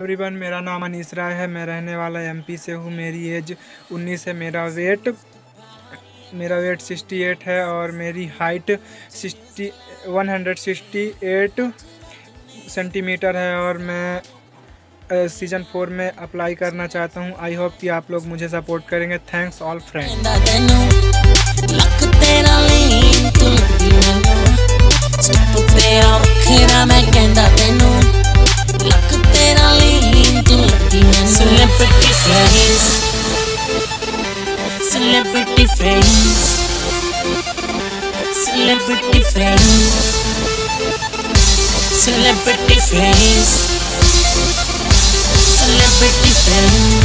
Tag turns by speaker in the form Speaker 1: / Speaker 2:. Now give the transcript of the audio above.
Speaker 1: Everyone मेरा नाम अनीस राय है। मैं रहने वाला एमपी से हूँ। मेरी एज 19 है। मेरा वेट मेरा वेट 68 है और मेरी हाइट 60 168 सेंटीमीटर है और मैं सीज़न फोर में अप्लाई करना चाहता हूँ। आई होप कि आप लोग मुझे सपोर्ट करेंगे। Thanks all friend
Speaker 2: Celebrity friends. Celebrity friends. Celebrity friends. Celebrity friends.